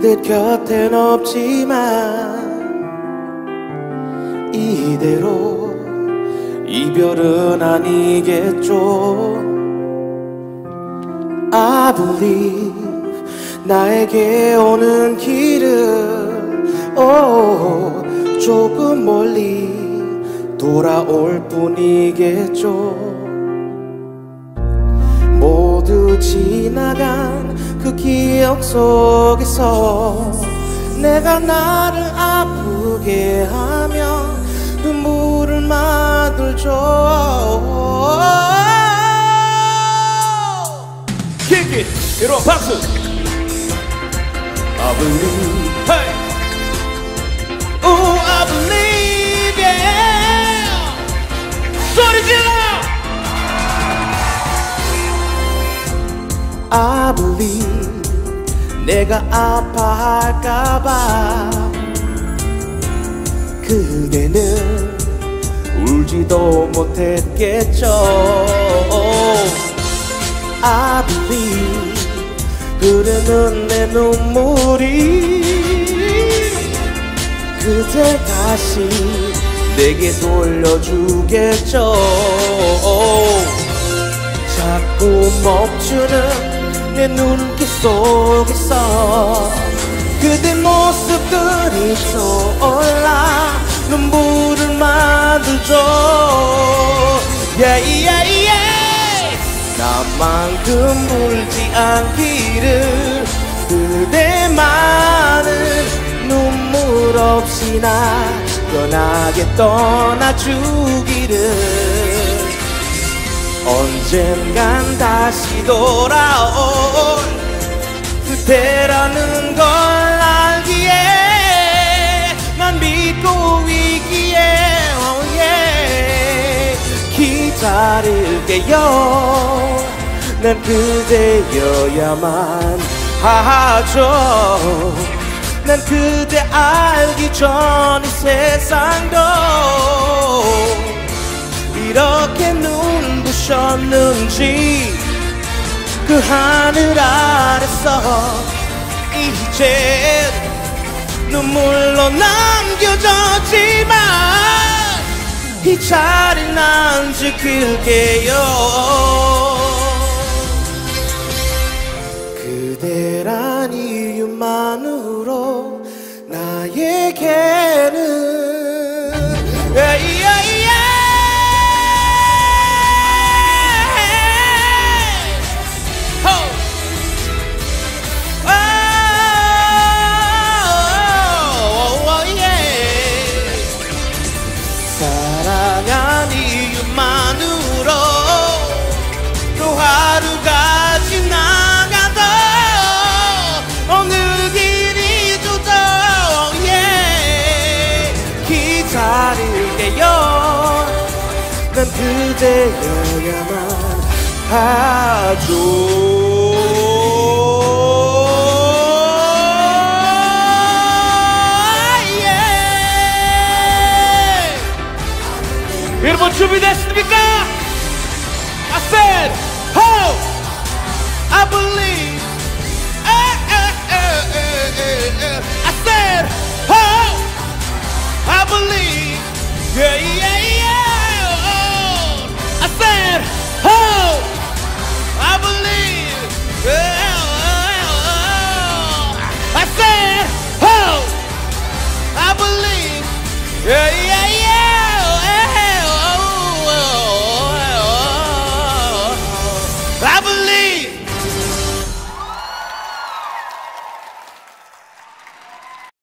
그대 곁엔 없지만 이대로 이별은 아니겠죠. I believe 나에게 오는 길은 오, 조금 멀리 돌아올 뿐이겠죠. 모두 지나간 그 기억 속에서 내가 나를 아프게 하며 눈물을 만들죠 킥킥. 여러분 박수. I believe 헤이. Oh I believe yeah 소리 질러. I believe 내가 아파할까봐 그대는 울지도 못했겠죠. I believe 흐르는 내 눈물이 그대 다시 내게 돌려주겠죠. 자꾸 멈추는 내 눈길 속에서 그대 모습들이 떠올라 눈물을 만들죠 yeah, yeah, yeah. 나만큼 울지 않기를 그대만은 눈물 없이 나 편하게 떠나주기를 언젠간 다시 돌아올 그대라는 걸 알기에 난 믿고 있기에 oh yeah. 기다릴게요 난 그대여야만 하죠 난 그대 알기 전 이 세상도 눈부셨는지 그 하늘 아래서 이제 눈물로 남겨졌지만 이 자리 난 지킬게요. 그대란 이유만으로 나에게 난 그대여야만 하죠. 여러분 준비됐습니까? I said ho I believe.